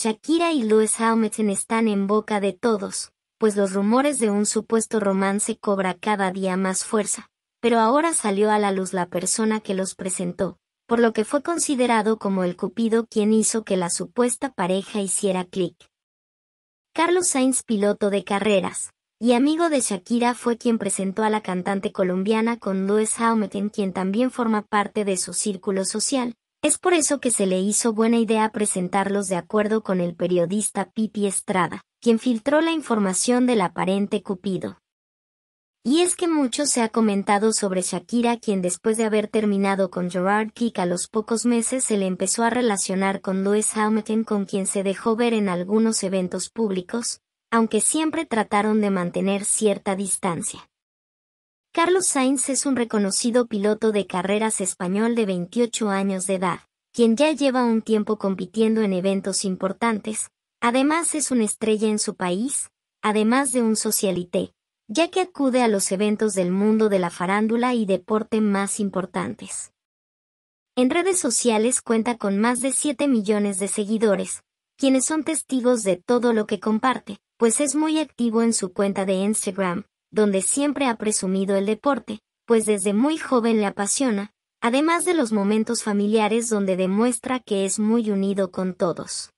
Shakira y Lewis Hamilton están en boca de todos, pues los rumores de un supuesto romance cobra cada día más fuerza, pero ahora salió a la luz la persona que los presentó, por lo que fue considerado como el cupido quien hizo que la supuesta pareja hiciera clic. Carlos Sainz, piloto de carreras, y amigo de Shakira fue quien presentó a la cantante colombiana con Lewis Hamilton quien también forma parte de su círculo social. Es por eso que se le hizo buena idea presentarlos de acuerdo con el periodista Pipi Estrada, quien filtró la información del aparente Cupido. Y es que mucho se ha comentado sobre Shakira quien después de haber terminado con Gerard Kick a los pocos meses se le empezó a relacionar con Lewis Hamilton con quien se dejó ver en algunos eventos públicos, aunque siempre trataron de mantener cierta distancia. Carlos Sainz es un reconocido piloto de carreras español de 28 años de edad, quien ya lleva un tiempo compitiendo en eventos importantes, además es una estrella en su país, además de un socialité, ya que acude a los eventos del mundo de la farándula y deporte más importantes. En redes sociales cuenta con más de 7 millones de seguidores, quienes son testigos de todo lo que comparte, pues es muy activo en su cuenta de Instagram, donde siempre ha presumido el deporte, pues desde muy joven le apasiona, además de los momentos familiares donde demuestra que es muy unido con todos.